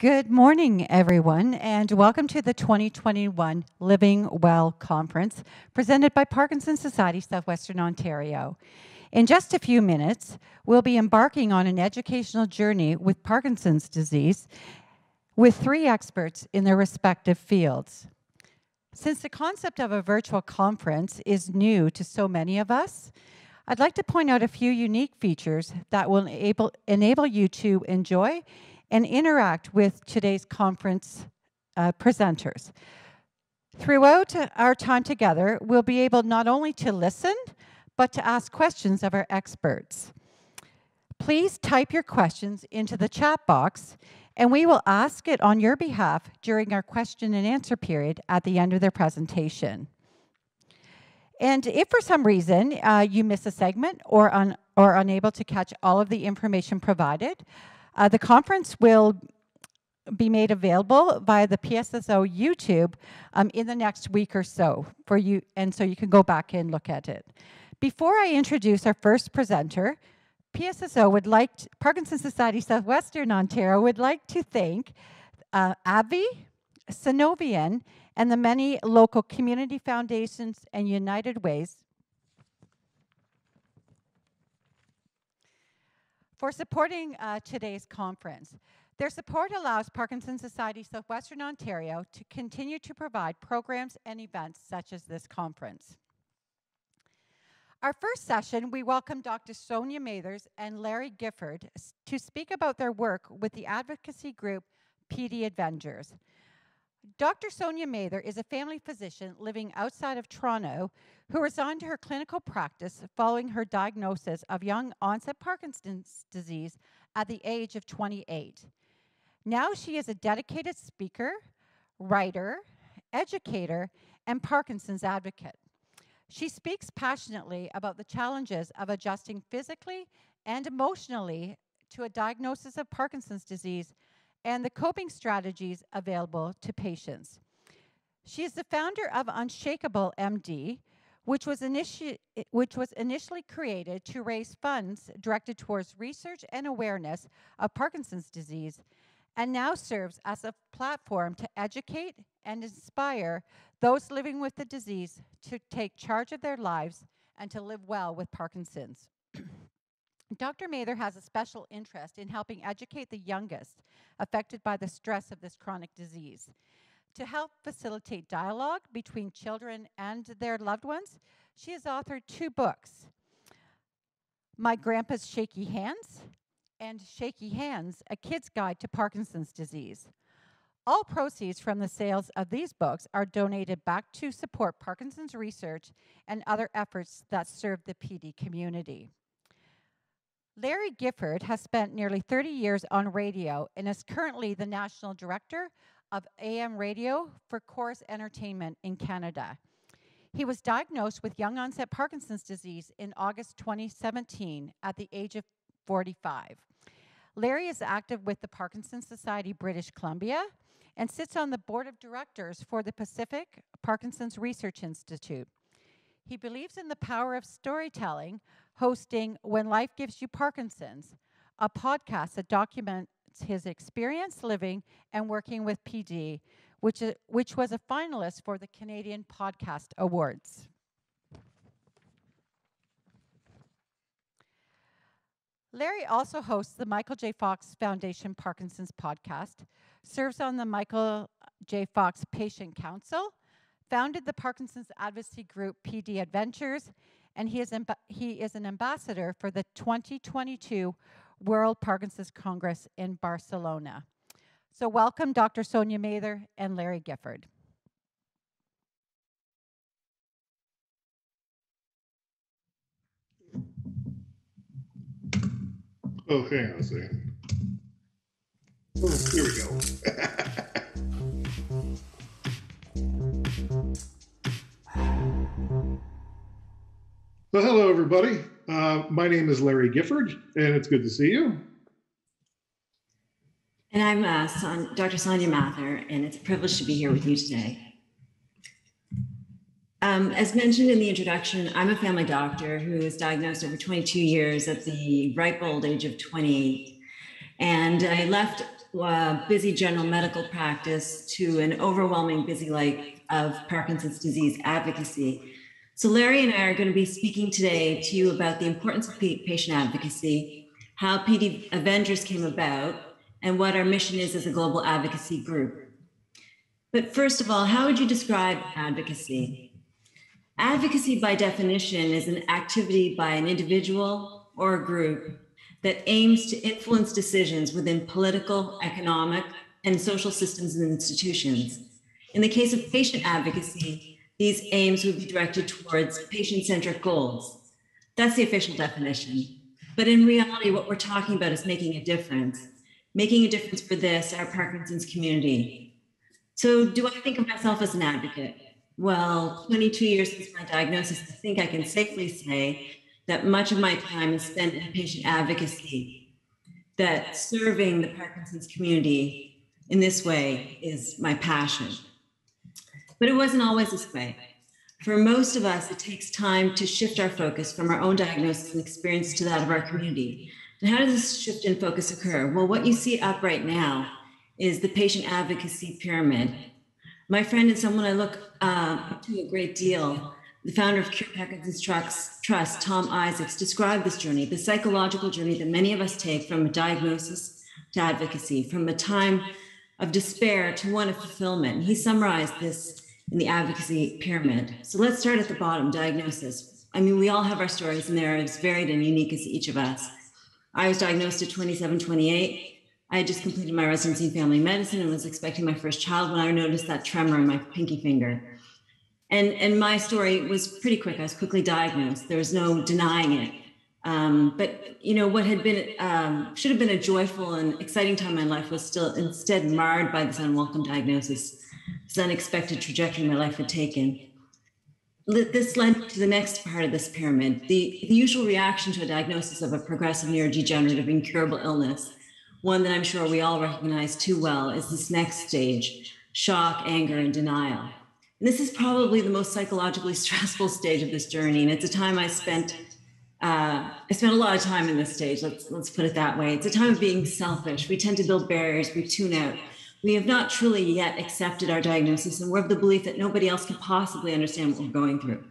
Good morning, everyone, and welcome to the 2021 Living Well Conference presented by Parkinson's Society Southwestern Ontario. In just a few minutes, we'll be embarking on an educational journey with Parkinson's disease with three experts in their respective fields. Since the concept of a virtual conference is new to so many of us, I'd like to point out a few unique features that will enable, enable you to enjoy and interact with today's conference uh, presenters. Throughout our time together, we'll be able not only to listen, but to ask questions of our experts. Please type your questions into the chat box, and we will ask it on your behalf during our question and answer period at the end of their presentation. And if for some reason uh, you miss a segment or, un or unable to catch all of the information provided, uh, the conference will be made available via the PSSO YouTube um, in the next week or so for you, and so you can go back and look at it. Before I introduce our first presenter, PSSO would like, to, Parkinson's Society Southwestern Ontario would like to thank uh, AbbVie, Sunovion, and the many local community foundations and United Ways for supporting uh, today's conference. Their support allows Parkinson Society Southwestern Ontario to continue to provide programs and events such as this conference. Our first session, we welcome Dr. Soania Mathers and Larry Gifford to speak about their work with the advocacy group PD Avengers. Dr. Soania Mathur is a family physician living outside of Toronto who resigned to her clinical practice following her diagnosis of young onset Parkinson's disease at the age of 28. Now she is a dedicated speaker, writer, educator, and Parkinson's advocate. She speaks passionately about the challenges of adjusting physically and emotionally to a diagnosis of Parkinson's disease and the coping strategies available to patients. She is the founder of Unshakable MD, which was, initi- which was initially created to raise funds directed towards research and awareness of Parkinson's disease, and now serves as a platform to educate and inspire those living with the disease to take charge of their lives and to live well with Parkinson's. Dr. Mathur has a special interest in helping educate the youngest affected by the stress of this chronic disease. To help facilitate dialogue between children and their loved ones, she has authored two books My Grandpa's Shaky Hands and Shaky Hands A Kid's Guide to Parkinson's Disease. All proceeds from the sales of these books are donated back to support Parkinson's research and other efforts that serve the PD community. Larry Gifford has spent nearly 30 years on radio and is currently the National Director of AM radio for Corus Entertainment in Canada. He was diagnosed with young onset Parkinson's disease in August 2017 at the age of 45. Larry is active with the Parkinson's Society British Columbia and sits on the board of directors for the Pacific Parkinson's Research Institute. He believes in the power of storytelling, hosting When Life Gives You Parkinson's, a podcast that documents his experience living and working with PD, which, is, which was a finalist for the Canadian Podcast Awards. Larry also hosts the Michael J. Fox Foundation Parkinson's podcast, serves on the Michael J. Fox Patient Council, founded the Parkinson's advocacy group PD Avengers, and he is, he is an ambassador for the 2022 World Parkinson's Congress in Barcelona. So welcome Dr. Soania Mathur and Larry Gifford. On a second. Oh, here we go. Well, hello, everybody. Uh, my name is Larry Gifford, and it's good to see you. And I'm uh, Son Dr. Soania Mathur, and it's a privilege to be here with you today. Um, as mentioned in the introduction, I'm a family doctor who was diagnosed over 22 years at the ripe old age of 28 And I left uh, busy general medical practice to an overwhelming busy life of Parkinson's disease advocacy. So, Larry and I are going to be speaking today to you about the importance of patient advocacy, how PD Avengers came about, and what our mission is as a global advocacy group. But first of all, how would you describe advocacy? Advocacy, by definition, is an activity by an individual or a group that aims to influence decisions within political, economic, and social systems and institutions. In the case of patient advocacy, these aims would be directed towards patient centric goals. That's the official definition. But in reality, what we're talking about is making a difference, making a difference for this, our Parkinson's community. So, do I think of myself as an advocate? Well, 22 years since my diagnosis, I think I can safely say that much of my time is spent in patient advocacy, that serving the Parkinson's community in this way is my passion. But it wasn't always this way. For most of us, it takes time to shift our focus from our own diagnosis and experience to that of our community. And how does this shift in focus occur? Well, what you see up right now is the patient advocacy pyramid. My friend and someone I look uh, up to a great deal the founder of Cure Parkinson's Trust, Tom Isaacs, described this journey, the psychological journey that many of us take from a diagnosis to advocacy, from a time of despair to one of fulfillment. He summarized this in the advocacy pyramid. So let's start at the bottom diagnosis. I mean, we all have our stories, and they're as varied and unique as each of us. I was diagnosed at 27, 28. I had just completed my residency in family medicine and was expecting my first child when I noticed that tremor in my pinky finger. And, and my story was pretty quick. I was quickly diagnosed. There was no denying it. Um, but you know what had been um, should have been a joyful and exciting time in my life was still instead marred by this unwelcome diagnosis, this unexpected trajectory my life had taken. This led to the next part of this pyramid. The, the usual reaction to a diagnosis of a progressive neurodegenerative incurable illness, one that I'm sure we all recognize too well, is this next stage shock, anger, and denial. And this is probably the most psychologically stressful stage of this journey, and it's a time I spent. Uh, I spent a lot of time in this stage. Let's let's put it that way. It's a time of being selfish. We tend to build barriers. We tune out. We have not truly yet accepted our diagnosis, and we're of the belief that nobody else can possibly understand what we're going through.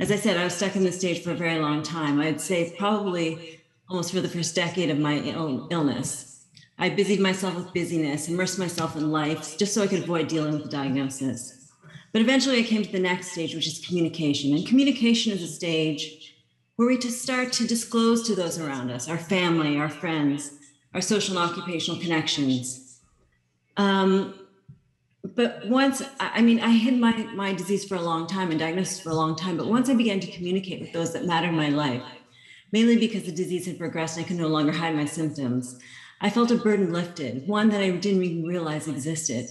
As I said, I was stuck in this stage for a very long time. I'd say probably almost for the first decade of my Ill- illness. I busied myself with busyness, immersed myself in life just so I could avoid dealing with the diagnosis. But eventually I came to the next stage, which is communication. And communication is a stage where we start to disclose to those around us, our family, our friends, our social and occupational connections. Um, but once, I mean, I hid my, my disease for a long time and diagnosis for a long time. But once I began to communicate with those that matter in my life, mainly because the disease had progressed and I could no longer hide my symptoms, I felt a burden lifted, one that I didn't even realize existed.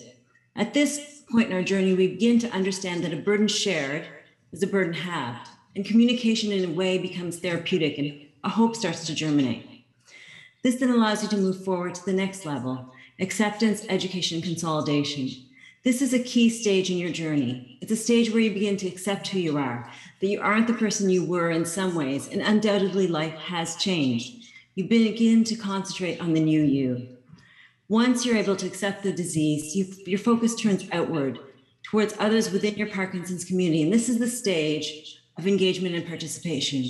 At this point in our journey, we begin to understand that a burden shared is a burden halved, and communication in a way becomes therapeutic and a hope starts to germinate. This then allows you to move forward to the next level acceptance, education, consolidation. This is a key stage in your journey. It's a stage where you begin to accept who you are, that you aren't the person you were in some ways, and undoubtedly life has changed. You begin to concentrate on the new you. Once you're able to accept the disease, you, your focus turns outward towards others within your Parkinson's community. And this is the stage of engagement and participation.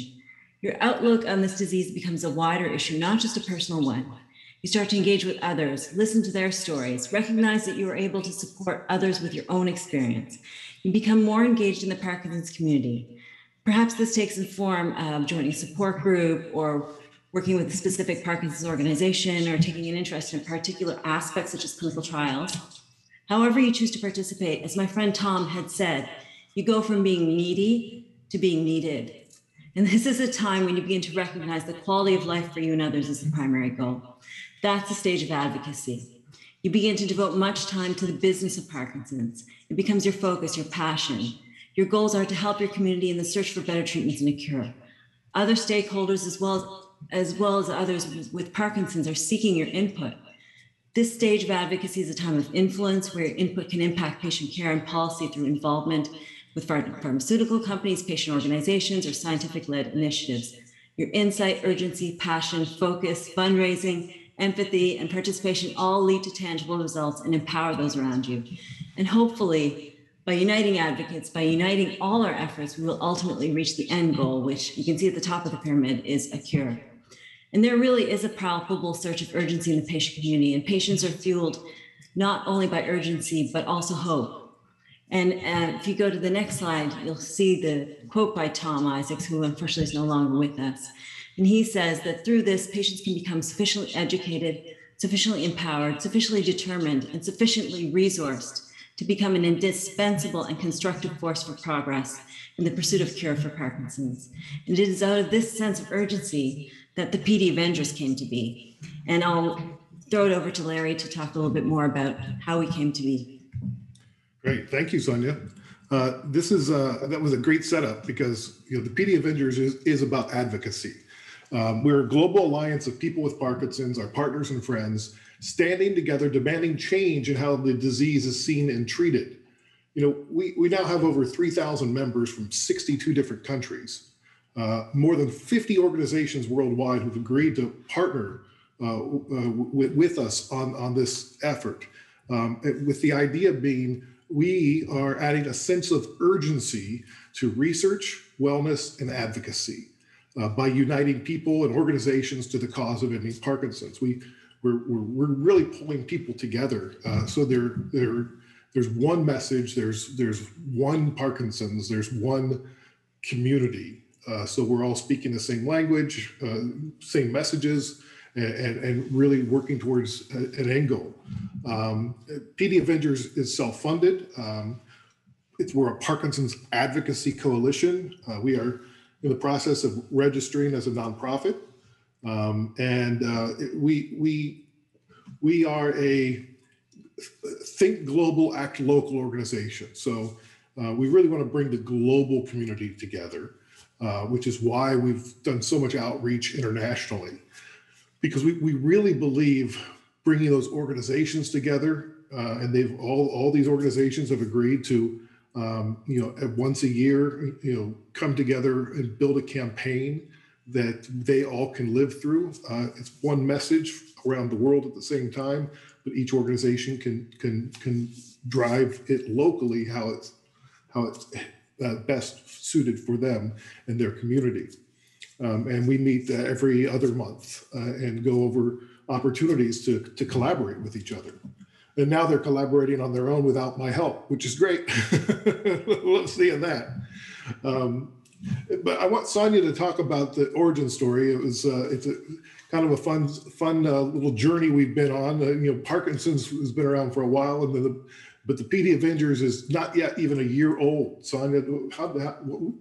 Your outlook on this disease becomes a wider issue, not just a personal one. You start to engage with others, listen to their stories, recognize that you are able to support others with your own experience. You become more engaged in the Parkinson's community. Perhaps this takes the form of joining a support group or working with a specific Parkinson's organization or taking an interest in particular aspects such as clinical trials. However, you choose to participate, as my friend Tom had said, you go from being needy to being needed. And this is a time when you begin to recognize the quality of life for you and others is the primary goal. That's the stage of advocacy. You begin to devote much time to the business of Parkinson's. It becomes your focus, your passion. Your goals are to help your community in the search for better treatments and a cure. Other stakeholders, as well as as well as others with Parkinson's, are seeking your input. This stage of advocacy is a time of influence where your input can impact patient care and policy through involvement with pharmaceutical companies, patient organizations, or scientific led initiatives. Your insight, urgency, passion, focus, fundraising, empathy, and participation all lead to tangible results and empower those around you. And hopefully, by uniting advocates, by uniting all our efforts, we will ultimately reach the end goal, which you can see at the top of the pyramid is a cure. And there really is a palpable surge of urgency in the patient community, and patients are fueled not only by urgency, but also hope. And uh, if you go to the next slide, you'll see the quote by Tom Isaacs, who unfortunately is no longer with us. And he says that through this, patients can become sufficiently educated, sufficiently empowered, sufficiently determined, and sufficiently resourced to become an indispensable and constructive force for progress in the pursuit of cure for Parkinson's. And it is out of this sense of urgency that the PD Avengers came to be. And I'll throw it over to Larry to talk a little bit more about how we came to be. Great, thank you, Soania. Uh, this is uh, that was a great setup because you know the PD Avengers is, is about advocacy. Um, we're a global alliance of people with Parkinson's, our partners and friends, standing together, demanding change in how the disease is seen and treated. You know, we, we now have over 3,000 members from 62 different countries, uh, more than 50 organizations worldwide who've agreed to partner uh, uh, with, with, us on, on this effort, um, with the idea being we are adding a sense of urgency to research, wellness, and advocacy uh, by uniting people and organizations to the cause of ending Parkinson's. We, we're, we're, we're really pulling people together. Uh, so there, there, there's one message, there's, there's one Parkinson's, there's one community. Uh, so we're all speaking the same language, uh, same messages, and, and, and, really working towards a, an end goal. Um, PD Avengers is self-funded. Um, it's, we're a Parkinson's advocacy coalition. Uh, we are in the process of registering as a nonprofit. Um, and uh, we, we, we are a think global, act local organization. So uh, we really want to bring the global community together, uh, which is why we've done so much outreach internationally, because we, we really believe bringing those organizations together, uh, and they've all, all these organizations have agreed to um, you know, once a year, you know, come together and build a campaign that they all can live through. Uh, it's one message around the world at the same time, but each organization can can can drive it locally how it's how it's uh, best suited for them and their community. Um, and we meet uh, every other month uh, and go over opportunities to to collaborate with each other and now they're collaborating on their own without my help, which is great. Love seeing that. Um, but I want Soania to talk about the origin story. It was uh, it's a kind of a fun fun uh, little journey we've been on. Uh, you know, Parkinson's has been around for a while, and the but the PD Avengers is not yet even a year old. Soania, how, how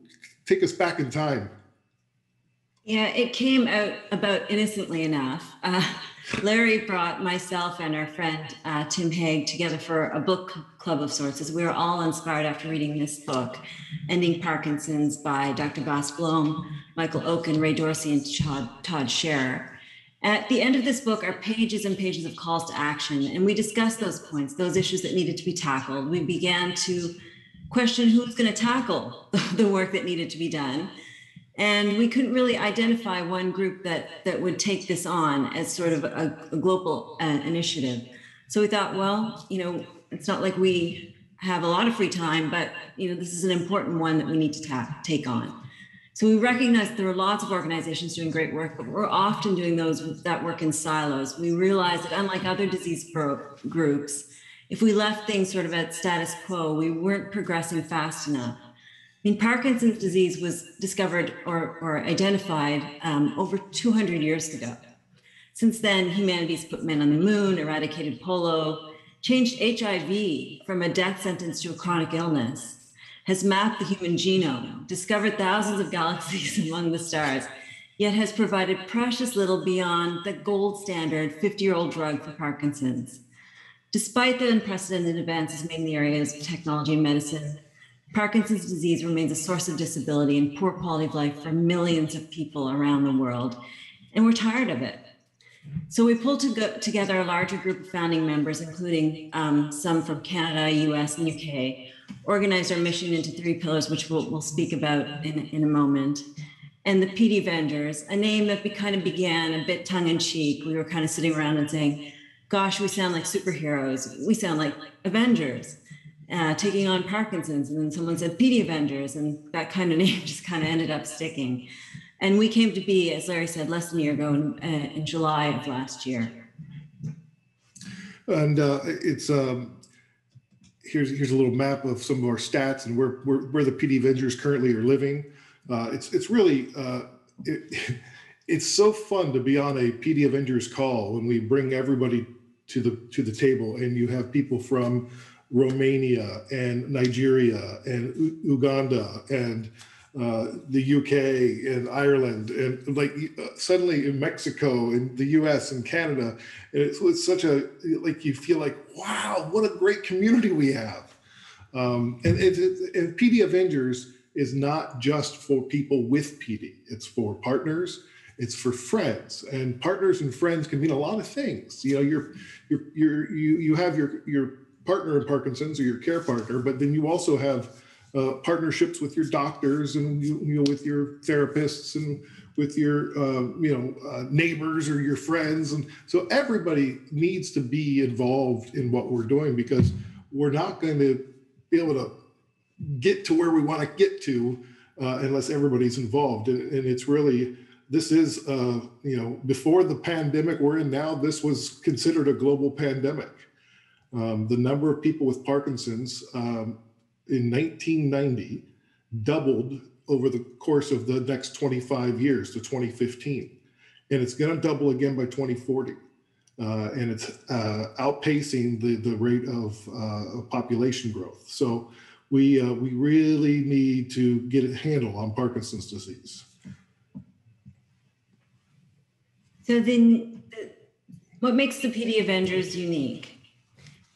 take us back in time? Yeah, it came out about innocently enough. Larry brought myself and our friend uh, Tim Hague together for a book club of sorts, as we were all inspired after reading this book, Ending Parkinson's by Dr. Bas Bloem, Michael Okun, Ray Dorsey, and Todd, Todd Sherer. At the end of this book are pages and pages of calls to action, and we discussed those points, those issues that needed to be tackled. We began to question who's going to tackle the work that needed to be done and we couldn't really identify one group that that would take this on as sort of a, a global uh, initiative. So we thought well you know it's not like we have a lot of free time but you know this is an important one that we need to ta- take on. So we recognize there are lots of organizations doing great work but we're often doing those that work in silos. We realize that unlike other disease pro- groups if we left things sort of at status quo we weren't progressing fast enough I mean, Parkinson's disease was discovered or, or identified um, over 200 years ago. Since then, humanity's put men on the moon, eradicated polio, changed HIV from a death sentence to a chronic illness, has mapped the human genome, discovered thousands of galaxies among the stars, yet has provided precious little beyond the gold standard 50 year old drug for Parkinson's. Despite the unprecedented advances made in the areas of technology and medicine, Parkinson's disease remains a source of disability and poor quality of life for millions of people around the world, and we're tired of it. So we pulled to together a larger group of founding members, including um, some from Canada, US, and UK, organized our mission into three pillars, which we'll, we'll speak about in, in a moment. and the PD Avengers, a name that we kind of began a bit tongue in cheek. We were kind of sitting around and saying, gosh, we sound like superheroes. We sound like Avengers. Uh, taking on Parkinson's, and then someone said PD Avengers, and that kind of name just kind of ended up sticking. And we came to be, as Larry said, less than a year ago in, uh, in July of last year. And uh, it's um, here's here's a little map of some of our stats and where where, where the PD Avengers currently are living. Uh, it's it's really uh, it, it's so fun to be on a PD Avengers call when we bring everybody to the to the table and you have people from Romania and Nigeria and U- Uganda and uh, the UK and Ireland and like uh, suddenly in Mexico and the US and Canada. And it's, it's such a, like you feel like, wow, what a great community we have. Um, and, it, it, and PD Avengers is not just for people with PD, it's for partners. It's for friends, and partners and friends can mean a lot of things. You know, you're, you're, you're you you have your your partner in Parkinson's or your care partner, but then you also have uh, partnerships with your doctors and you, you know with your therapists and with your uh, you know uh, neighbors or your friends. And so everybody needs to be involved in what we're doing because we're not going to be able to get to where we want to get to uh, unless everybody's involved. And, and it's really this is uh, you know before the pandemic we're in now this was considered a global pandemic um, the number of people with parkinson's um, in 1990 doubled over the course of the next 25 years to 2015. And it's going to double again by 2040. Uh, and it's uh, outpacing the, the rate of, uh, of population growth. So we, uh, we really need to get a handle on Parkinson's disease. So then, what makes the PD Avengers unique?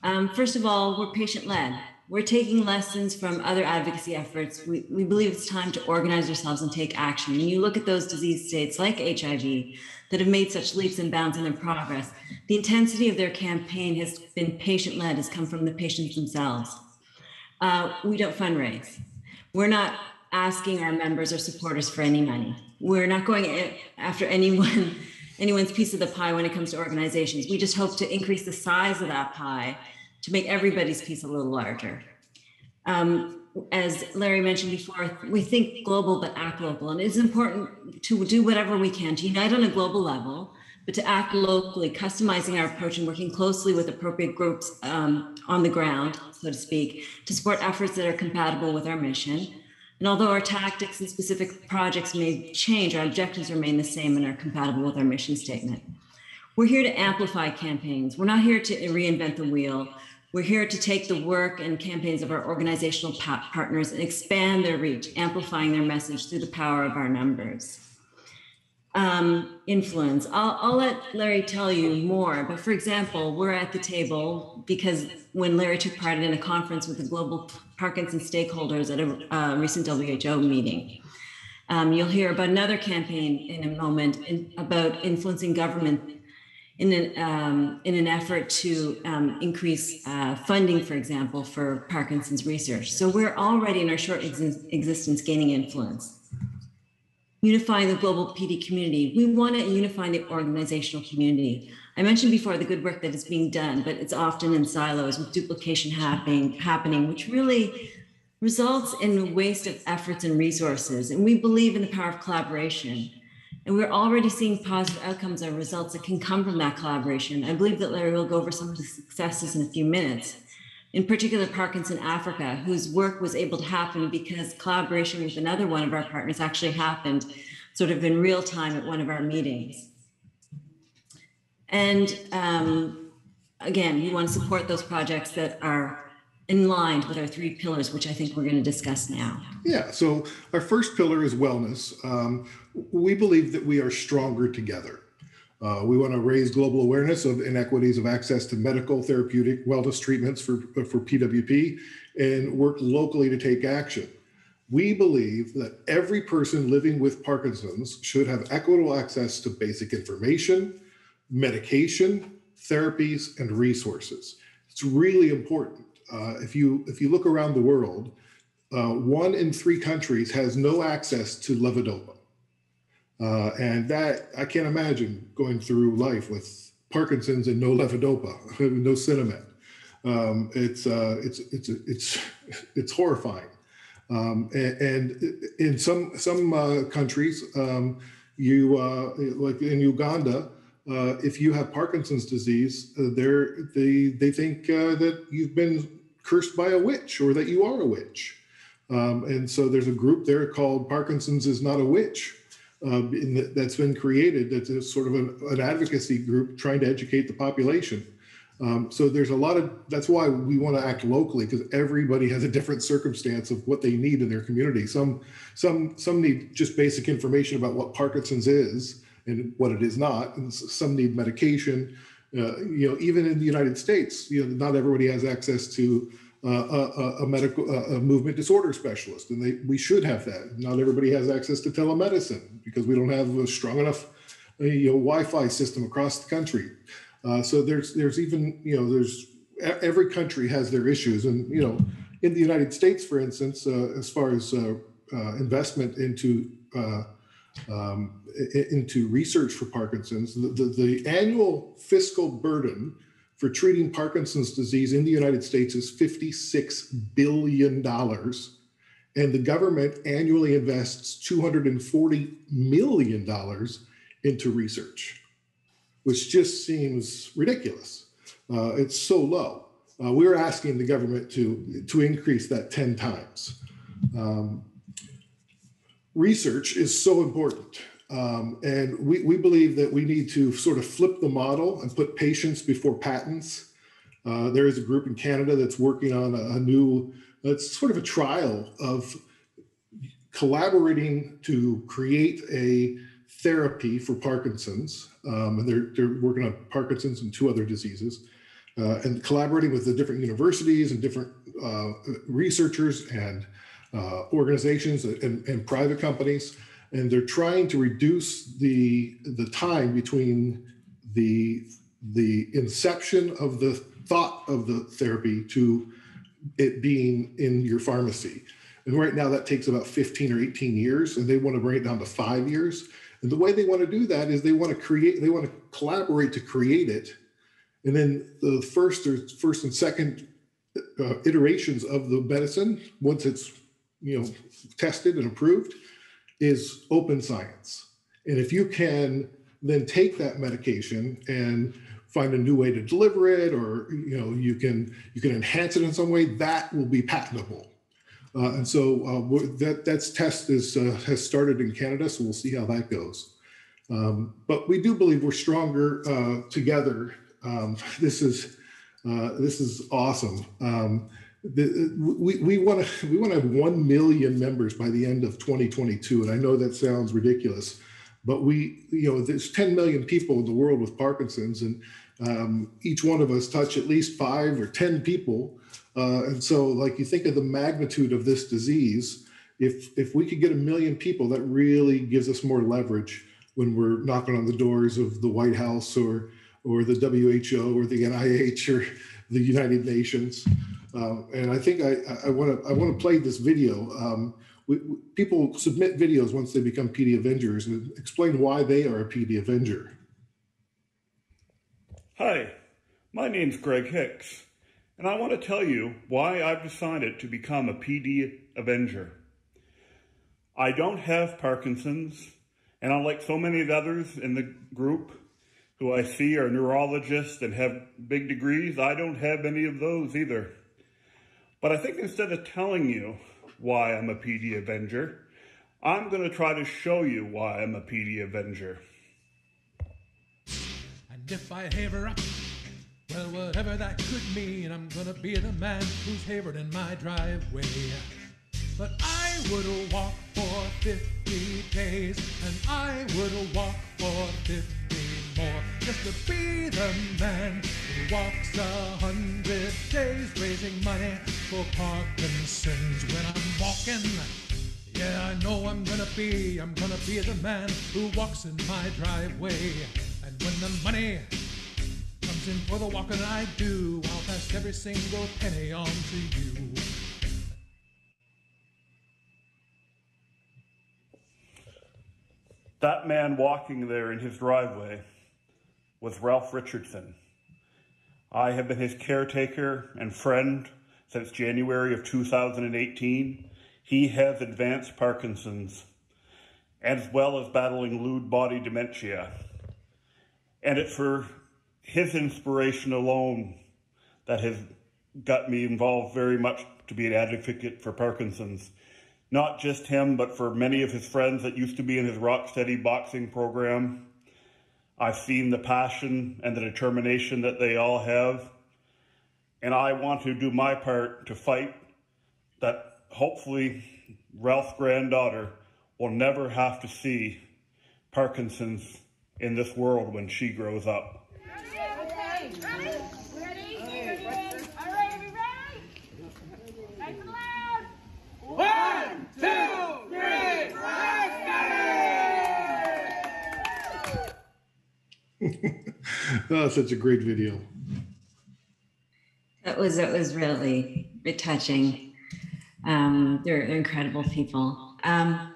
Um, first of all, we're patient led. We're taking lessons from other advocacy efforts. We, we believe it's time to organize ourselves and take action. When you look at those disease states like HIV that have made such leaps and bounds in their progress, the intensity of their campaign has been patient led, has come from the patients themselves. Uh, we don't fundraise. We're not asking our members or supporters for any money. We're not going after anyone anyone's piece of the pie when it comes to organizations. We just hope to increase the size of that pie to make everybody's piece a little larger. Um, as Larry mentioned before, we think global but act local, and it's important to do whatever we can to unite on a global level, but to act locally, customizing our approach and working closely with appropriate groups um, on the ground, so to speak, to support efforts that are compatible with our mission. And although our tactics and specific projects may change, our objectives remain the same and are compatible with our mission statement. We're here to amplify campaigns. We're not here to reinvent the wheel. We're here to take the work and campaigns of our organizational partners and expand their reach, amplifying their message through the power of our numbers. Um, influence. I'll, I'll let Larry tell you more, but for example, we're at the table because when Larry took part in a conference with the global Parkinson stakeholders at a uh, recent WHO meeting. Um, you'll hear about another campaign in a moment in, about influencing government in an, um, in an effort to um, increase uh, funding, for example, for Parkinson's research. So we're already in our short ex- existence gaining influence. Unifying the global PD community. We want to unify the organizational community. I mentioned before the good work that is being done, but it's often in silos with duplication happening, happening which really results in a waste of efforts and resources. And we believe in the power of collaboration. And we're already seeing positive outcomes and results that can come from that collaboration. I believe that Larry will go over some of the successes in a few minutes. In particular, Parkinson Africa, whose work was able to happen because collaboration with another one of our partners actually happened sort of in real time at one of our meetings. And um, again, we want to support those projects that are in line with our three pillars, which I think we're going to discuss now. Yeah, so our first pillar is wellness. Um, we believe that we are stronger together. Uh, we want to raise global awareness of inequities of access to medical, therapeutic, wellness treatments for, for PWP and work locally to take action. We believe that every person living with Parkinson's should have equitable access to basic information, medication, therapies, and resources. It's really important. Uh, if you if you look around the world, uh, one in three countries has no access to levodopa. Uh, and that I can't imagine going through life with Parkinson's and no levodopa, no Sinemet. Um, it's uh, it's it's it's it's horrifying. Um, and, and, in some some uh, countries, um, you uh, like in Uganda, uh, if you have Parkinson's disease, uh, they they think that you've been cursed by a witch or that you are a witch. Um, and so there's a group there called Parkinson's is not a witch uh, the, that's been created. That's sort of an, an, advocacy group trying to educate the population. Um, so there's a lot of that's why we want to act locally because everybody has a different circumstance of what they need in their community. Some some some need just basic information about what Parkinson's is and what it is not, and some need medication. Uh, you know, even in the United States, you know, not everybody has access to uh, a, a, medical a movement disorder specialist, and they we should have that. Not everybody has access to telemedicine because we don't have a strong enough uh, you know Wi-Fi system across the country. Uh, so there's there's even you know there's every country has their issues, and you know in the United States, for instance, uh, as far as uh, uh, investment into um, into research for Parkinson's, the, the, the annual fiscal burden for treating Parkinson's disease in the United States is $56 billion. And the government annually invests $240 million into research, which just seems ridiculous. Uh, it's so low. Uh, we're asking the government to, to increase that 10 times. Um, research is so important. Um, and we, we believe that we need to sort of flip the model and put patients before patents. Uh, there is a group in Canada that's working on a, a new, it's sort of a trial of collaborating to create a therapy for Parkinson's. Um, and they're, they're working on Parkinson's and two other diseases. Uh, and collaborating with the different universities and different uh, researchers and uh, organizations and, and private companies and they're trying to reduce the the time between the the inception of the thought of the therapy to it being in your pharmacy. And right now that takes about 15 or 18 years, and they want to bring it down to five years. And the way they want to do that is they want to create, they want to collaborate to create it. And then the first or first and second uh, iterations of the medicine, once it's you know tested and approved, is open science. And if you can then take that medication and find a new way to deliver it or you know you can you can enhance it in some way that will be patentable. Uh, and so uh, that that's test is uh, has started in canada so we'll see how that goes. Um, but we do believe we're stronger uh, together. Um, this is uh, this is awesome. Um, the, we, want to we want to have 1 million members by the end of 2022 and i know that sounds ridiculous but we you know there's 10 million people in the world with parkinson's and um, each one of us touch at least five or 10 people uh, and so like you think of the magnitude of this disease if if we could get a million people that really gives us more leverage when we're knocking on the doors of the white house or or the who or the nih or the united nations um, and I think I want to I want to play this video. Um, we, we, people submit videos once they become PD Avengers and explain why they are a PD Avenger. Hi, my name's Greg Hicks, and I want to tell you why I've decided to become a PD Avenger. I don't have Parkinson's, and unlike so many of the others in the group who I see are neurologists and have big degrees, I don't have any of those either. But I think instead of telling you why I'm a PD Avenger, I'm going to try to show you why I'm a PD Avenger. And if I haver up, well, whatever that could mean, I'm going to be the man who's havered in my driveway. But I would walk for 50 days, and I would walk for 50 more just to be the man walks a hundred days raising money for Parkinson's when I'm walking. Yeah, I know I'm gonna be, I'm gonna be the man who walks in my driveway. And when the money comes in for the walking I do, I'll pass every single penny on to you. That man walking there in his driveway was Ralph Richardson. I have been his caretaker and friend since January of 2018. He has advanced Parkinson's as well as battling Lewy body dementia. And it's for his inspiration alone that has got me involved very much to be an advocate for Parkinson's. Not just him, but for many of his friends that used to be in his Rocksteady boxing program. I've seen the passion and the determination that they all have. And I want to do my part to fight that hopefully Ralph's granddaughter will never have to see Parkinson's in this world when she grows up. Okay, ready? Ready? Ready? Ready? All right, we ready? Nice and loud. One, two, three, oh, such a great video. That was that was really touching. Um, they're incredible people. Um,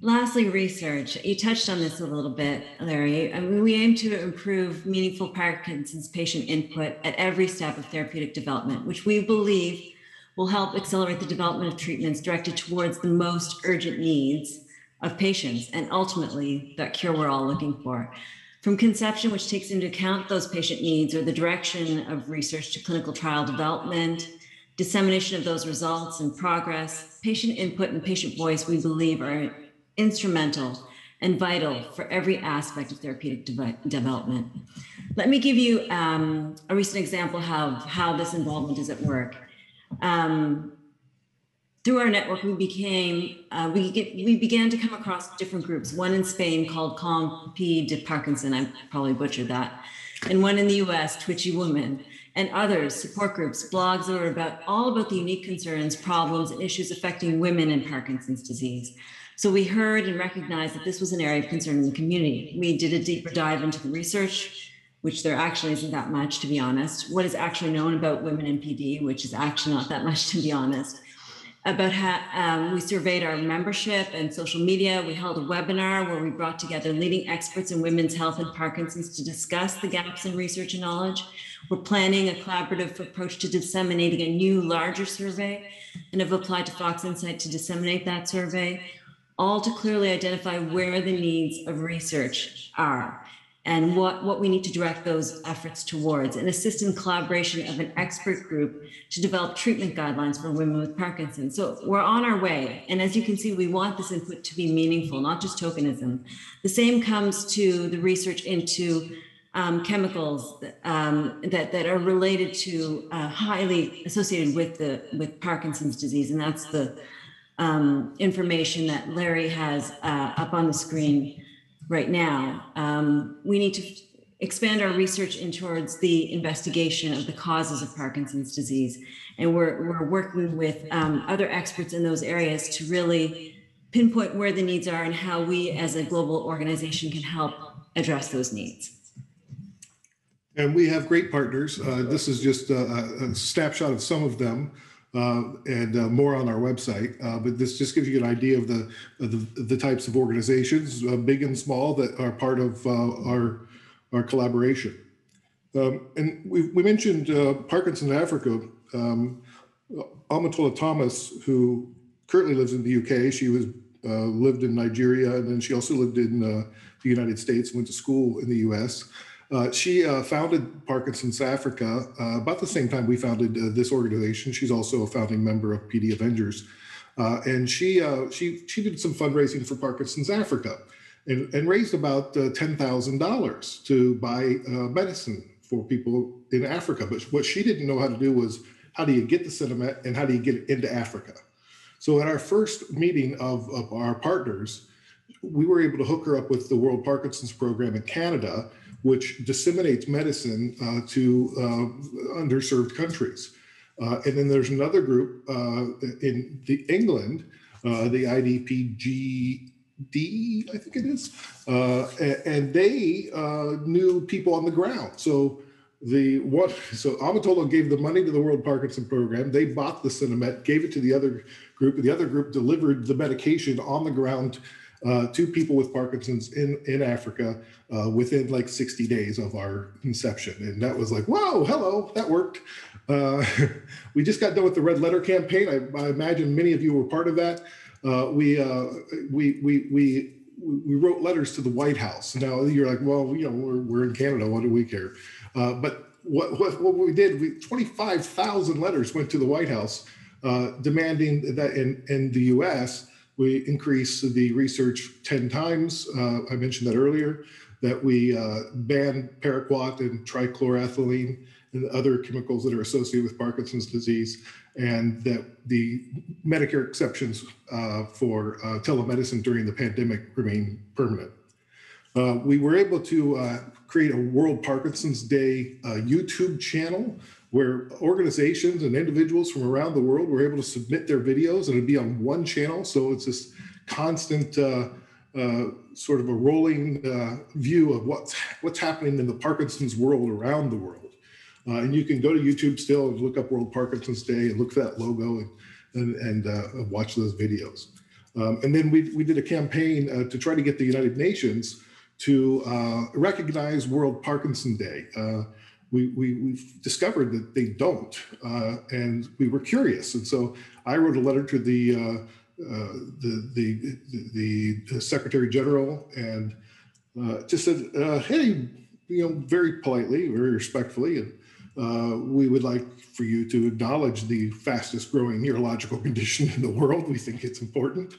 lastly, research. You touched on this a little bit, Larry. I mean, we aim to improve meaningful Parkinson's patient input at every step of therapeutic development, which we believe will help accelerate the development of treatments directed towards the most urgent needs of patients and ultimately that cure we're all looking for. From conception, which takes into account those patient needs or the direction of research to clinical trial development, dissemination of those results and progress, patient input and patient voice, we believe are instrumental and vital for every aspect of therapeutic de- development. Let me give you um, a recent example of how this involvement is at work. Um, through our network, we became uh, we get we began to come across different groups. One in Spain called Con P de Parkinson. I probably butchered that, and one in the U.S. Twitchy Woman, and others support groups, blogs that are about all about the unique concerns, problems, and issues affecting women in Parkinson's disease. So we heard and recognized that this was an area of concern in the community. We did a deeper dive into the research, which there actually isn't that much, to be honest. What is actually known about women in PD, which is actually not that much, to be honest about how um, we surveyed our membership and social media. We held a webinar where we brought together leading experts in women's health and Parkinson's to discuss the gaps in research and knowledge. We're planning a collaborative approach to disseminating a new, larger survey and have applied to Fox Insight to disseminate that survey, all to clearly identify where the needs of research are and what, what we need to direct those efforts towards and assist in collaboration of an expert group to develop treatment guidelines for women with Parkinson's. So we're on our way. And as you can see, we want this input to be meaningful, not just tokenism. The same comes to the research into um, chemicals um, that, that are related to uh, highly associated with the with Parkinson's disease. And that's the um, information that Larry has uh, up on the screen right now. Um, we need to expand our research in towards the investigation of the causes of Parkinson's disease. And we're, we're working with um, other experts in those areas to really pinpoint where the needs are and how we as a global organization can help address those needs. And we have great partners. Uh, this is just a, a, snapshot of some of them. Uh, and uh, more on our website. Uh, but this just gives you an idea of the of the, the, types of organizations, uh, big and small, that are part of uh, our our collaboration. Um, and we, we mentioned Parkinson's Africa. Um, Omotola Thomas, who currently lives in the UK, she was lived in Nigeria, and then she also lived in the United States, went to school in the US. Uh, she uh, founded Parkinson's Africa uh, about the same time we founded uh, this organization. She's also a founding member of PD Avengers, uh, and she she she did some fundraising for Parkinson's Africa, and, and raised about ten thousand dollars to buy medicine for people in Africa. But what she didn't know how to do was how do you get the Sinemet and how do you get it into Africa? So at our first meeting of, of our partners, we were able to hook her up with the World Parkinson's Program in Canada which disseminates medicine uh, to uh, underserved countries. Uh, and then there's another group uh, in the England, uh, the IDPGD, I think it is, uh, and they knew people on the ground. So the what? So Omotola gave the money to the World Parkinson Program. They bought the Sinemet, gave it to the other group, the other group delivered the medication on the ground uh, to people with Parkinson's in, in Africa uh, within like 60 days of our inception. And that was like, whoa, hello, that worked. Uh, we just got done with the Red Letter campaign. I, I imagine many of you were part of that. Uh, we, uh, we, we, we, we wrote letters to the White House. Now you're like, well, you know, we're, we're in Canada. What do we care? Uh, but what, what, what we did, we 25,000 letters went to the White House uh, demanding that in, in the US, we increase the research 10 times. Uh, I mentioned that earlier, that we uh, ban paraquat and trichloroethylene and other chemicals that are associated with Parkinson's disease, and that the Medicare exceptions uh, for uh, telemedicine during the pandemic remain permanent. Uh, we were able to uh, create a World Parkinson's Day uh, YouTube channel where organizations and individuals from around the world were able to submit their videos and it'd be on one channel. So it's this constant uh, uh, sort of a rolling view of what's what's happening in the Parkinson's world around the world. and you can go to YouTube still and look up World Parkinson's Day and look for that logo and and, and watch those videos. Um, and then we, we did a campaign to try to get the United Nations to uh, recognize World Parkinson Day. Uh, we, we, we've discovered that they don't, uh, and we were curious. And so I wrote a letter to the, uh, uh, the, the, the, the, Secretary General and uh, just said, hey, you know, very politely, very respectfully, and we would like for you to acknowledge the fastest growing neurological condition in the world. We think it's important.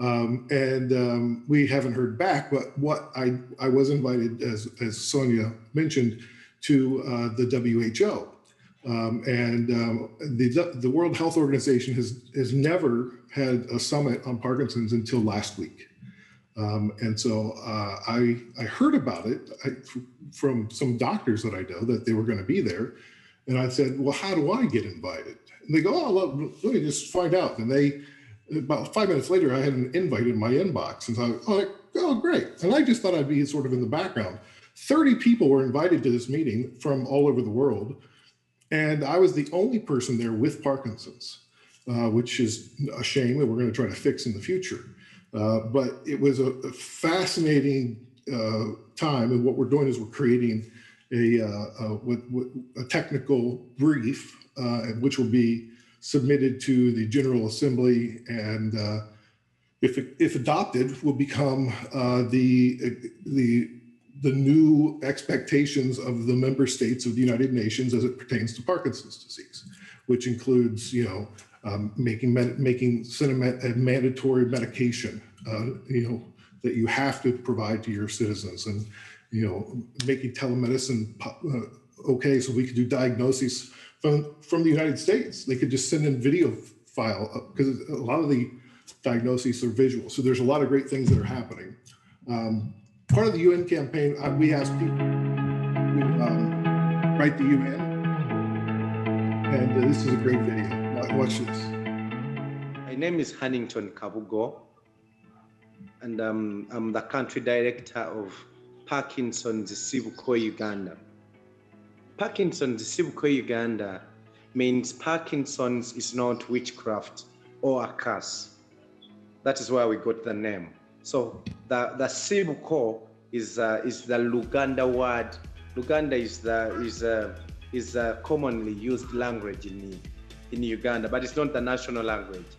Um, and um, we haven't heard back. But what I, I was invited, as, as Soania mentioned, to uh, the WHO. Um, and um, the, the World Health Organization has, has never had a summit on Parkinson's until last week. Um, and so uh, I, I heard about it I, from some doctors that I know that they were going to be there. And I said, well, how do I get invited? And they go, oh, let, let me just find out. And they, about five minutes later, I had an invite in my inbox. And so I, like, oh, great. And I just thought I'd be sort of in the background. 30 people were invited to this meeting from all over the world. And I was the only person there with Parkinson's, uh, which is a shame that we're going to try to fix in the future. Uh, but it was a, a fascinating uh, time. And what we're doing is we're creating a, uh, a, a technical brief, uh, which will be submitted to the General Assembly and uh, if, if adopted, will become the, the the new expectations of the member states of the United Nations as it pertains to Parkinson's disease, which includes, you know, um, making making a mandatory medication, uh, you know, that you have to provide to your citizens, and you know, making telemedicine uh, okay, so we can do diagnoses from from the United States. They could just send in video file because uh, a lot of the diagnoses are visual. So there's a lot of great things that are happening. Um, part of the UN campaign, uh, we asked people to um, write the UN. And uh, this is a great video. Watch this. My name is Hannington Kabugo, and um, I'm the country director of Parkinson's Sibuko Uganda. Parkinson's Sibuko Uganda means Parkinson's is not witchcraft or a curse. That is why we got the name. So the the Sibuko is uh, is the Luganda word. Luganda is the is uh, is a commonly used language in in Uganda, but it's not the national language.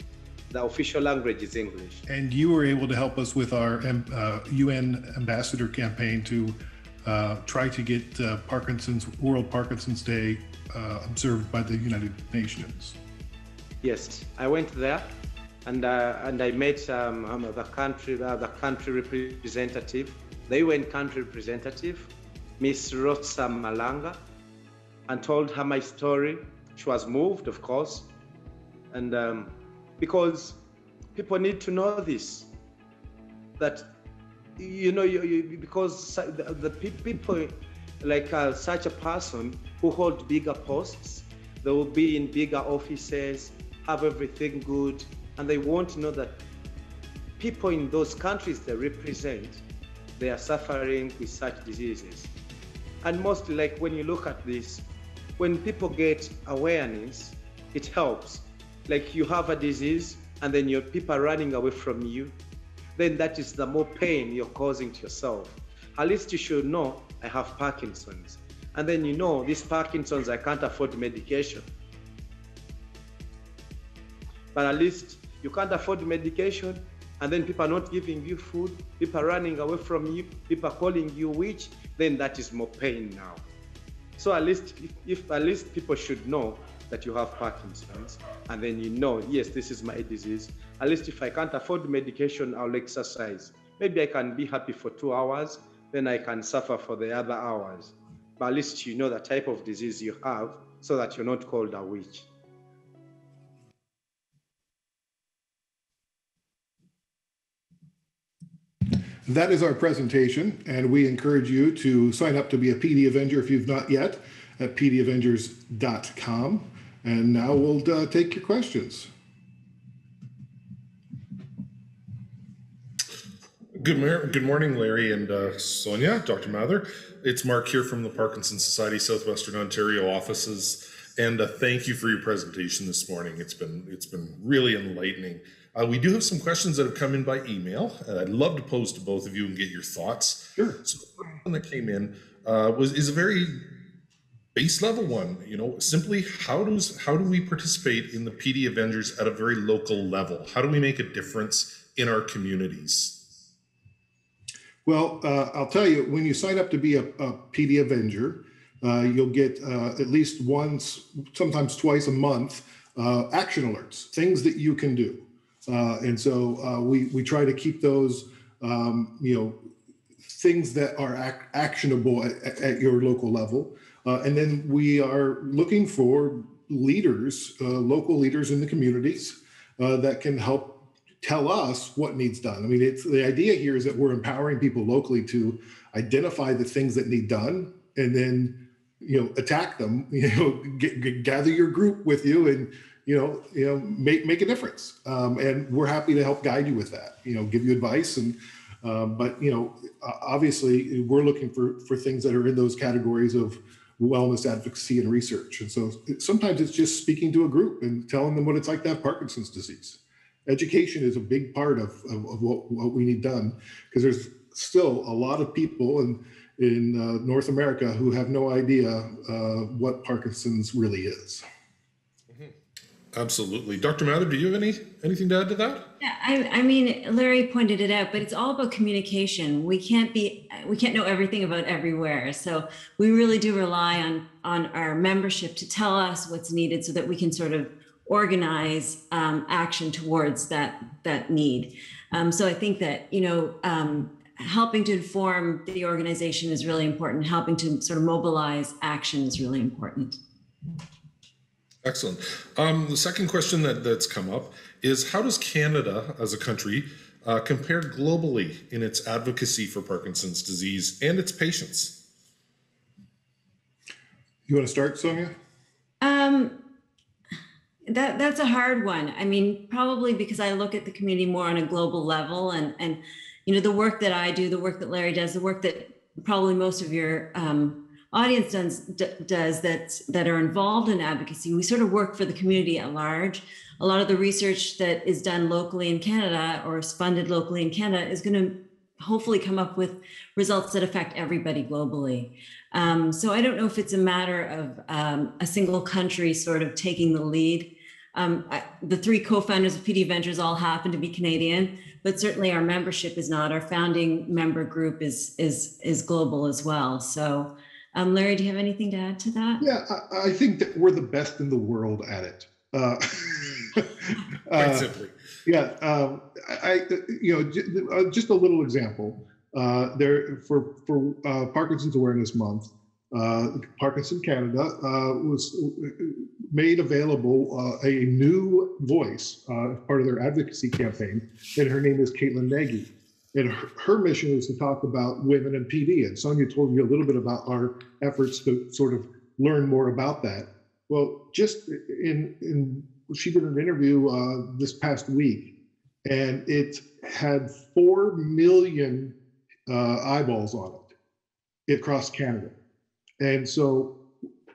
The official language is English. And you were able to help us with our uh, UN ambassador campaign to uh, try to get uh, Parkinson's World Parkinson's Day uh, observed by the United Nations. Yes, I went there and uh, and I met um, um, the country the country representative, the UN country representative, Miss Rosa Malango, and told her my story. She was moved, of course, and um, because people need to know this, that you know, you, you, because the, the, people like uh, such a person who hold bigger posts, they will be in bigger offices, have everything good, and they won't know that people in those countries they represent, they are suffering with such diseases. And mostly, like when you look at this, when people get awareness, it helps. Like you have a disease, and then your people are running away from you, then that is the more pain you're causing to yourself. At least you should know I have Parkinson's. And then you know this Parkinson's, I can't afford medication. But at least you can't afford medication, and then people are not giving you food, people are running away from you, people are calling you witch, then that is more pain now. So at least if, if at least people should know that you have Parkinson's, and then you know, yes, this is my disease. At least if I can't afford medication, I'll exercise. Maybe I can be happy for two hours, then I can suffer for the other hours. But at least you know the type of disease you have so that you're not called a witch. That is our presentation, and we encourage you to sign up to be a PD Avenger if you've not yet at pdavengers.com. And now we'll uh, take your questions. Good, mar- good morning, Larry and uh, Soania, Dr. Mathur. It's Mark here from the Parkinson Society Southwestern Ontario offices, and uh, thank you for your presentation this morning. It's been it's been really enlightening. Uh, we do have some questions that have come in by email, and I'd love to pose to both of you and get your thoughts. Sure. So the one that came in uh, was is a very base level one. You know, simply how does how do we participate in the PD Avengers at a very local level? How do we make a difference in our communities? Well, uh, I'll tell you, when you sign up to be a, a PD Avenger, uh, you'll get uh, at least once, sometimes twice a month, uh, action alerts, things that you can do. Uh, and so uh, we we try to keep those, um, you know, things that are ac- actionable at, at, your local level. And then we are looking for leaders, local leaders in the communities that can help tell us what needs done. I mean, it's the idea here is that we're empowering people locally to identify the things that need done and then you know attack them you know get, get, gather your group with you and you know you know make make a difference um, and we're happy to help guide you with that you know give you advice and um, but you know obviously we're looking for for things that are in those categories of wellness advocacy and research and so sometimes it's just speaking to a group and telling them what it's like to have parkinson's disease education is a big part of, of, of what, what we need done because there's still a lot of people in, in uh, North America who have no idea uh, what Parkinson's really is. Absolutely. Dr. Mathur, do you have any anything to add to that? Yeah, I, I mean, Larry pointed it out, but it's all about communication. We can't be we can't know everything about everywhere. So we really do rely on on our membership to tell us what's needed so that we can sort of organize um, action towards that that need. Um, so I think that you know um, helping to inform the organization is really important. Helping to sort of mobilize action is really important. Excellent. Um, the second question that, that's come up is how does Canada as a country uh, compare globally in its advocacy for Parkinson's disease and its patients? You want to start, Soania? Um, that that's a hard one. I mean, probably because I look at the community more on a global level, and and you know the work that I do, the work that Larry does, the work that probably most of your um, audience does, does that that are involved in advocacy. We sort of work for the community at large. A lot of the research that is done locally in Canada or is funded locally in Canada is going to hopefully come up with results that affect everybody globally. Um, so I don't know if it's a matter of um, a single country sort of taking the lead. Um, I, the three co-founders of PD Avengers all happen to be Canadian, but certainly our membership is not. Our founding member group is is is global as well. So, um, Larry, do you have anything to add to that? Yeah, I, I think that we're the best in the world at it. Uh, Quite simply. Yeah, um, I, you know, uh, just a little example. Uh, there for for uh, Parkinson's Awareness Month, uh, Parkinson Canada uh, was made available uh, a new voice as part of their advocacy campaign, and her name is Caitlin Nagy. And her, her mission is to talk about women and PD. And Soania told you a little bit about our efforts to sort of learn more about that. Well, just in in she did an interview uh, this past week, and it had four million uh, eyeballs on it across Canada. And so,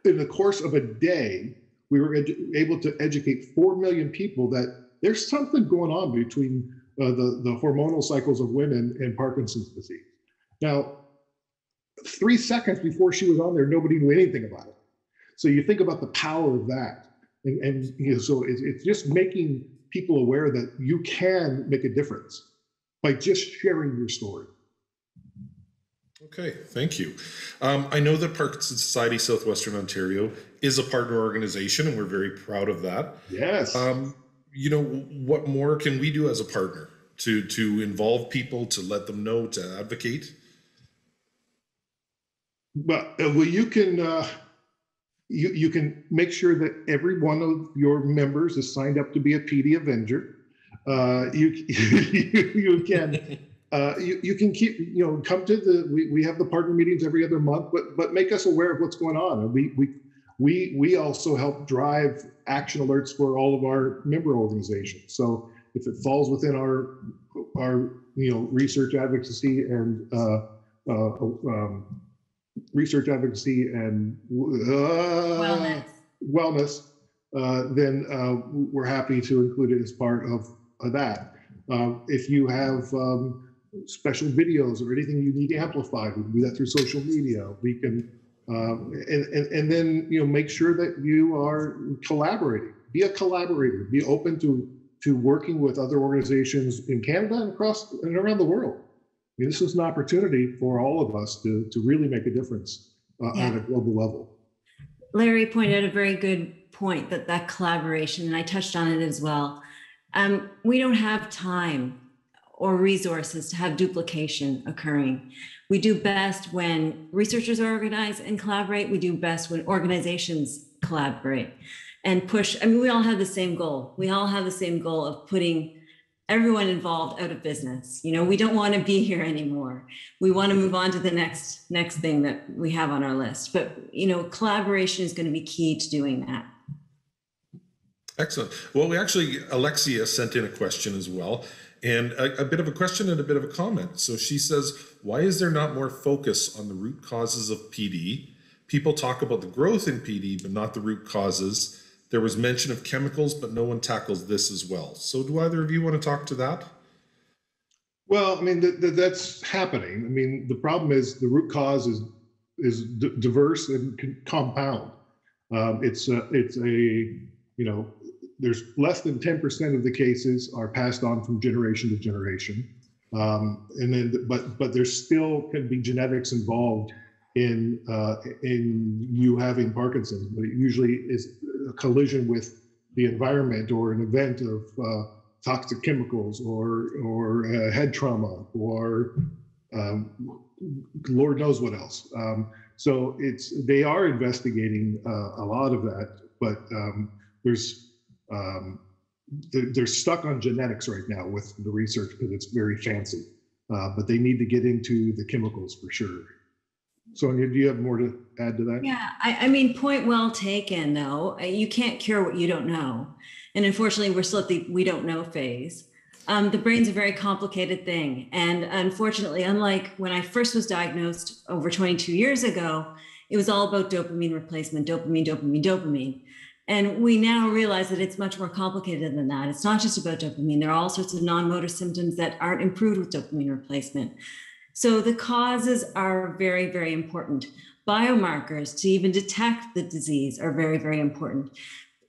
in the course of a day, we were able to educate four million people that there's something going on between uh, the, the hormonal cycles of women and Parkinson's disease. Now, three seconds before she was on there, nobody knew anything about it. So you think about the power of that. And, and you know, so it's, it's just making people aware that you can make a difference by just sharing your story. Okay, thank you. Um, I know that Parkinson's Society Southwestern Ontario is a partner organization, and we're very proud of that. Yes. Um, you know, what more can we do as a partner to to involve people, to let them know, to advocate? But uh, well, you can uh, you you can make sure that every one of your members is signed up to be a PD Avenger. Uh, you, you you can uh, you, you can keep you know come to the we, we have the partner meetings every other month, but but make us aware of what's going on. We we we we also help drive action alerts for all of our member organizations. So if it falls within our our you know research advocacy and uh, uh, um, research advocacy and uh, Wellness. wellness, uh, then uh, we're happy to include it as part of, of that. Um, if you have um, special videos or anything you need amplified, we can do that through social media. We can, um, and, and, and then, you know, make sure that you are collaborating. Be a collaborator. Be open to to working with other organizations in Canada and across and around the world. I mean, this is an opportunity for all of us to, to really make a difference uh, Yeah. at a global level. Larry pointed out a very good point that that collaboration, and I touched on it as well. Um, we don't have time or resources to have duplication occurring. We do best when researchers organize and collaborate. We do best when organizations collaborate and push. I mean, we all have the same goal. We all have the same goal of putting everyone involved out of business. You know, we don't want to be here anymore. We want to move on to the next next thing that we have on our list. But you know, collaboration is going to be key to doing that. Excellent. Well, we actually, Alexia sent in a question as well, and a, a bit of a question and a bit of a comment. So she says, Why is there not more focus on the root causes of PD? People talk about the growth in PD, but not the root causes. There was mention of chemicals, but no one tackles this as well. So, do either of you want to talk to that? Well, I mean, th- th- that's happening. I mean, the problem is the root cause is is d- diverse and c- compound. Um, it's a, it's a you know there's less than 10% of the cases are passed on from generation to generation. Um, and then, but but there's still can be genetics involved in uh, in you having Parkinson's, but it usually is a collision with the environment or an event of uh, toxic chemicals or or uh, head trauma or um, Lord knows what else. Um, so it's they are investigating uh, a lot of that, but um, there's um, they're, they're stuck on genetics right now with the research because it's very fancy. Uh, but they need to get into the chemicals for sure. Soania, do you have more to add to that? Yeah, I, I mean, point well taken, though. Uh, You can't cure what you don't know. And unfortunately, we're still at the we don't know phase. Um, the brain's a very complicated thing. And unfortunately, unlike when I first was diagnosed over 22 years ago, it was all about dopamine replacement, dopamine, dopamine, dopamine. And we now realize that it's much more complicated than that. It's not just about dopamine. There are all sorts of non motor symptoms that aren't improved with dopamine replacement. So the causes are very, very important. Biomarkers to even detect the disease are very, very important.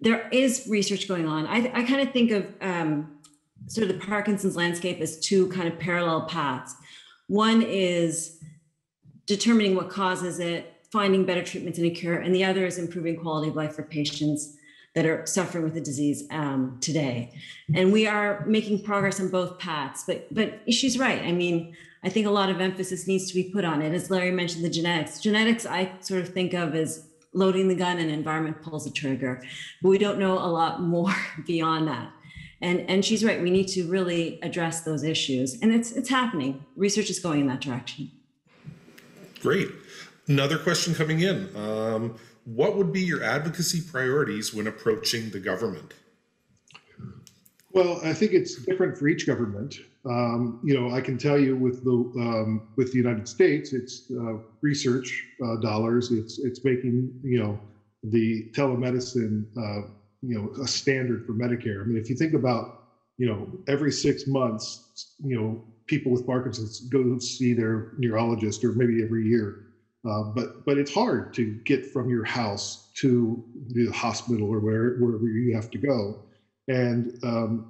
There is research going on. I, I kind of think of um, sort of the Parkinson's landscape as two kind of parallel paths. One is determining what causes it, finding better treatments and a cure, and the other is improving quality of life for patients that are suffering with the disease um, today. And we are making progress on both paths. But but she's right. I mean, I think a lot of emphasis needs to be put on it. As Larry mentioned, the genetics. Genetics, I sort of think of as loading the gun and environment pulls the trigger. But we don't know a lot more beyond that. And and she's right. We need to really address those issues, and it's it's happening. Research is going in that direction. Great. Another question coming in. Um, what would be your advocacy priorities when approaching the government? Well, I think it's different for each government. Um, you know, I can tell you with the um, with the United States, it's uh, research uh, dollars. It's it's making you know the telemedicine uh, you know a standard for Medicare. I mean, if you think about you know, every six months, you know, people with Parkinson's go see their neurologist or maybe every year. Uh, but but it's hard to get from your house to the hospital or where, wherever you have to go. And um,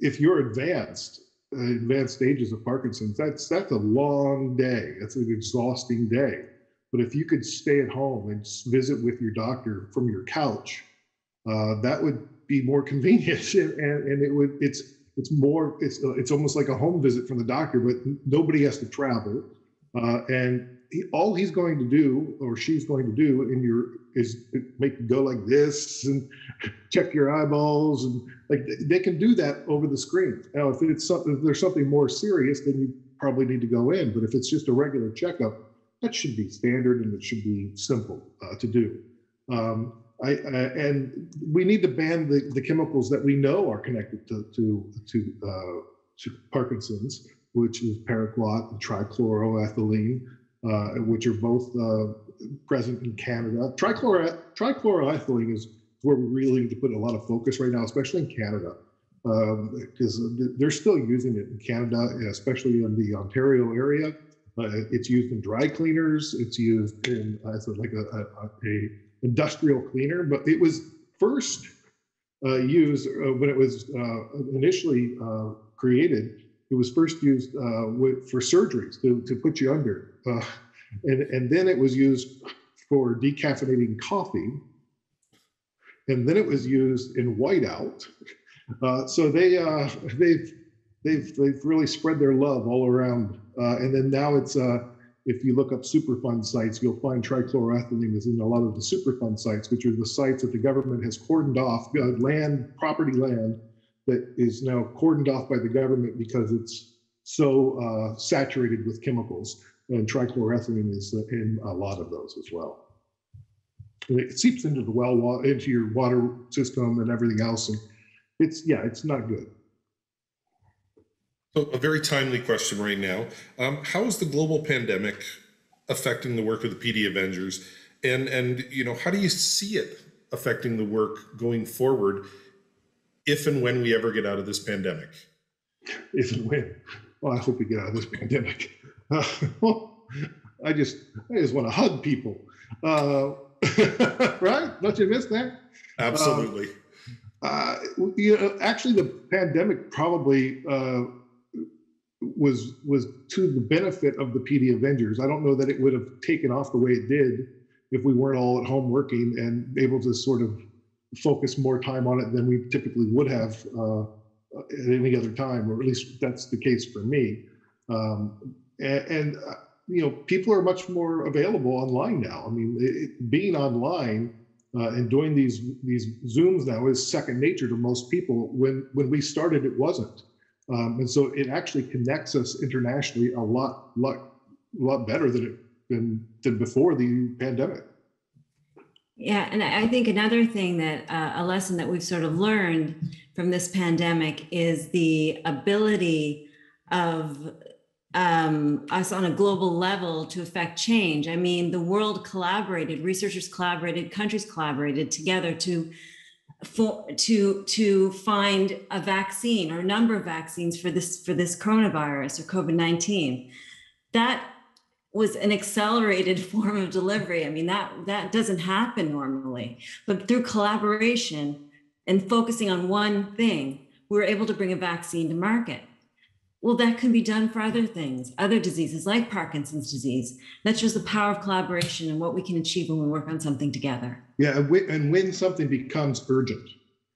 if you're advanced, uh, advanced stages of Parkinson's, that's that's a long day. It's an exhausting day. But if you could stay at home and visit with your doctor from your couch, uh, that would be more convenient, and, and it would it's it's more it's it's almost like a home visit from the doctor, but nobody has to travel, uh, and he, all he's going to do or she's going to do in your is make go like this and check your eyeballs and like they can do that over the screen. Now, if it's something, if there's something more serious, then you probably need to go in. But if it's just a regular checkup, that should be standard and it should be simple uh, to do. Um, I, and we need to ban the, the chemicals that we know are connected to to to, uh, to Parkinson's, which is paraquat and trichloroethylene, which are both uh, present in Canada. Trichloro- trichloroethylene is where we really need to put a lot of focus right now, especially in Canada, because um, they're still using it in Canada, especially in the Ontario area. Uh, it's used in dry cleaners. It's used in as like a, a, a industrial cleaner, but it was first uh, used uh, when it was uh, initially uh, created. It was first used uh, with, for surgeries to, to put you under, uh, and and then it was used for decaffeinating coffee, and then it was used in whiteout. so they they've they've they've really spread their love all around, and then now it's if you look up Superfund sites, you'll find trichloroethylene is in a lot of the Superfund sites, which are the sites that the government has cordoned off, uh, land, property land that is now cordoned off by the government because it's so uh, saturated with chemicals. And trichloroethylene is in a lot of those as well. And it seeps into the well, into your water system and everything else. And it's, yeah, it's not good. So a very timely question right now. Um, how is the global pandemic affecting the work of the PD Avengers? And, and, you know, how do you see it affecting the work going forward if and when we ever get out of this pandemic? If and when. Well, I hope we get out of this pandemic. Uh, well, I just, I just want to hug people. Uh, right? Don't you miss that? Absolutely. Uh, you know, actually, the pandemic probably uh, was was to the benefit of the PD Avengers. I don't know that it would have taken off the way it did if we weren't all at home working and able to sort of focus more time on it than we typically would have uh, at any other time, or at least that's the case for me. Um, and, and uh, you know, people are much more available online now. I mean, it, being online uh, and doing these these zooms now is second nature to most people. When when we started, it wasn't. Um, and so it actually connects us internationally a lot, lot, lot better than it than, than before the pandemic. Yeah, and I think another thing that uh, a lesson that we've sort of learned from this pandemic is the ability of um, us on a global level to affect change. I mean, the world collaborated, researchers collaborated, countries collaborated together to for to to find a vaccine or a number of vaccines for this for this coronavirus or COVID-19. That was an accelerated form of delivery. I mean, that that doesn't happen normally. But through collaboration and focusing on one thing, we were able to bring a vaccine to market. Well, that can be done for other things, other diseases like Parkinson's disease. That's just the power of collaboration and what we can achieve when we work on something together. Yeah, and when something becomes urgent.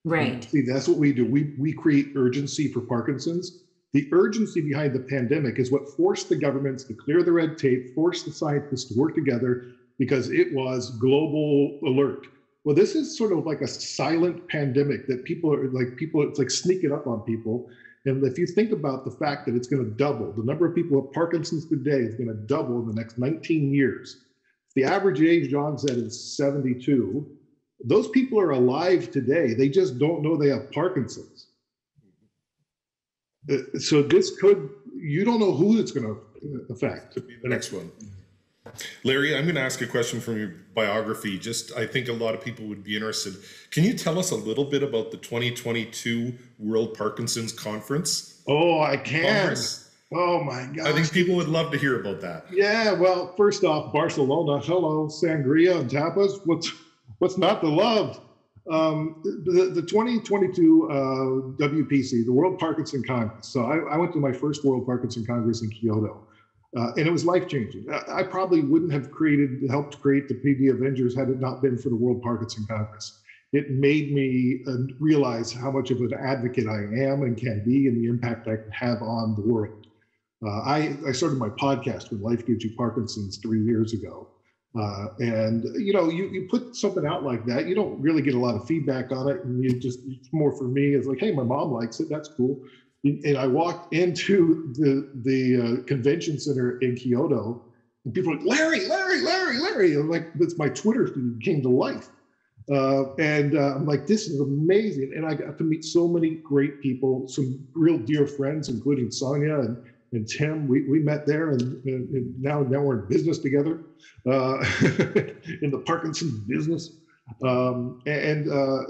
Right. See, that's what we do. We we create urgency for Parkinson's. The urgency behind the pandemic is what forced the governments to clear the red tape, forced the scientists to work together because it was global alert. Well, this is sort of like a silent pandemic that people are like people, it's like sneaking up on people and if you think about the fact that it's going to double, the number of people with Parkinson's today is going to double in the next 19 years. The average age, John said, is 72. Those people are alive today. They just don't know they have Parkinson's. Uh, so this could, you don't know who it's going to affect. Could be the next one. Larry, I'm going to ask a question from your biography. Just, I think a lot of people would be interested. Can you tell us a little bit about the 2022 World Parkinson's Conference? Oh, I can. Congress? Oh my God. I think people would love to hear about that. Yeah, well, first off, Barcelona, hello, sangria and tapas. What's what's not to love? Um, the, the 2022 uh, WPC, the World Parkinson Congress. So I, I went to my first World Parkinson Congress in Kyoto, uh, and it was life changing. I, I probably wouldn't have created, helped create the PD Avengers had it not been for the World Parkinson Congress. It made me uh, realize how much of an advocate I am and can be, and the impact I can have on the world. Uh, I, I started my podcast when Life Gives You Parkinson's three years ago. Uh, and you know, you, you put something out like that, you don't really get a lot of feedback on it. And you just, it's more for me, it's like, hey, my mom likes it, that's cool. And I walked into the, the uh, convention center in Kyoto, and people are like, Larry, Larry, Larry, Larry. I'm like, that's my Twitter feed came to life. Uh, and uh, I'm like, this is amazing. And I got to meet so many great people, some real dear friends, including Soania and and Tim, we, we met there and, and now, now we're in business together uh, in the Parkinson business. Um, and uh,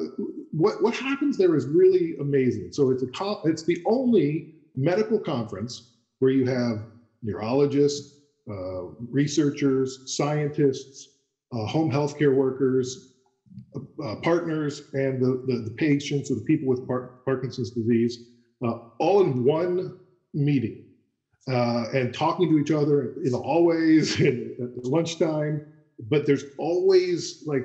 what, what happens there is really amazing. So it's, a, it's the only medical conference where you have neurologists, uh, researchers, scientists, uh, home healthcare workers, uh, partners, and the, the, the, patients or the people with Par Parkinson's disease uh, all in one meeting uh, and talking to each other in the hallways and at lunchtime. But there's always like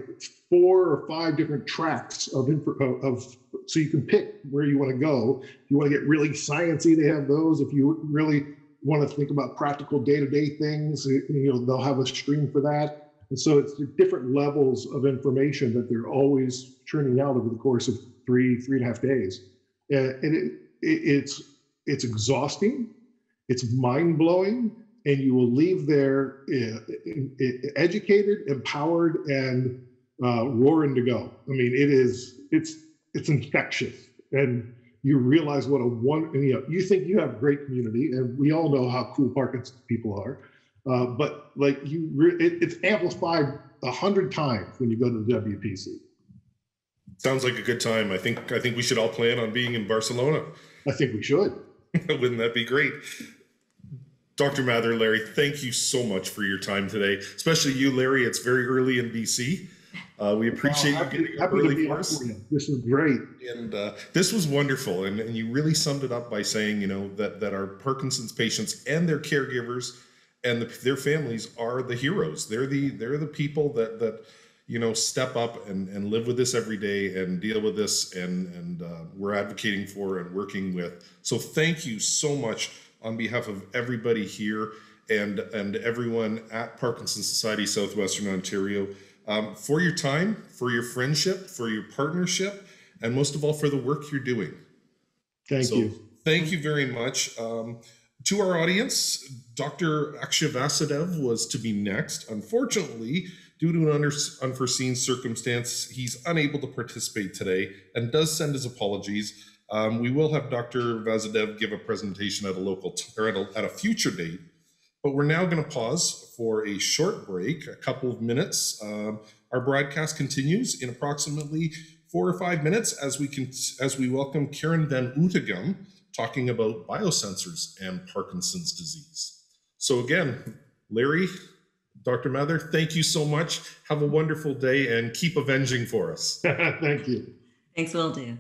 four or five different tracks of info, of so you can pick where you want to go. If you want to get really sciency, they have those. If you really want to think about practical day-to-day things, you know they'll have a stream for that. And so it's different levels of information that they're always churning out over the course of three, three and a half days. And it, it, it's it's exhausting it's mind blowing, and you will leave there uh, educated, empowered, and uh, roaring to go. I mean, it is it's it's infectious, and you realize what a one. You know, you think you have a great community, and we all know how cool Parkinson's people are, uh, but like you, it, it's amplified a hundred times when you go to the WPC. Sounds like a good time. I think I think we should all plan on being in Barcelona. I think we should. Wouldn't that be great? Dr. Mathur, Larry, thank you so much for your time today, especially you, Larry. It's very early in BC. Uh, we appreciate happy, you getting up early for us. This is great. And uh, this was wonderful. And, and you really summed it up by saying, you know, that, that our Parkinson's patients and their caregivers and the, their families are the heroes. They're the, they're the people that, that, you know, step up and, and live with this every day and deal with this and, and uh, we're advocating for and working with. So thank you so much on behalf of everybody here and, and everyone at Parkinson Society Southwestern Ontario um, for your time, for your friendship, for your partnership, and most of all for the work you're doing. Thank so, you. Thank you very much. Um, to our audience, Dr. Akshay Vasudev was to be next. Unfortunately, due to an unforeseen circumstance, he's unable to participate today and does send his apologies. Um, we will have Dr. Vasudev give a presentation at a local t- or at a, at a future date, but we're now going to pause for a short break, a couple of minutes. Um, our broadcast continues in approximately four or five minutes as we can as we welcome Karen Van Ooteghem talking about biosensors and Parkinson's disease. So again, Larry, Dr. Mathur, thank you so much. Have a wonderful day and keep avenging for us. Thank you. Thanks, will do.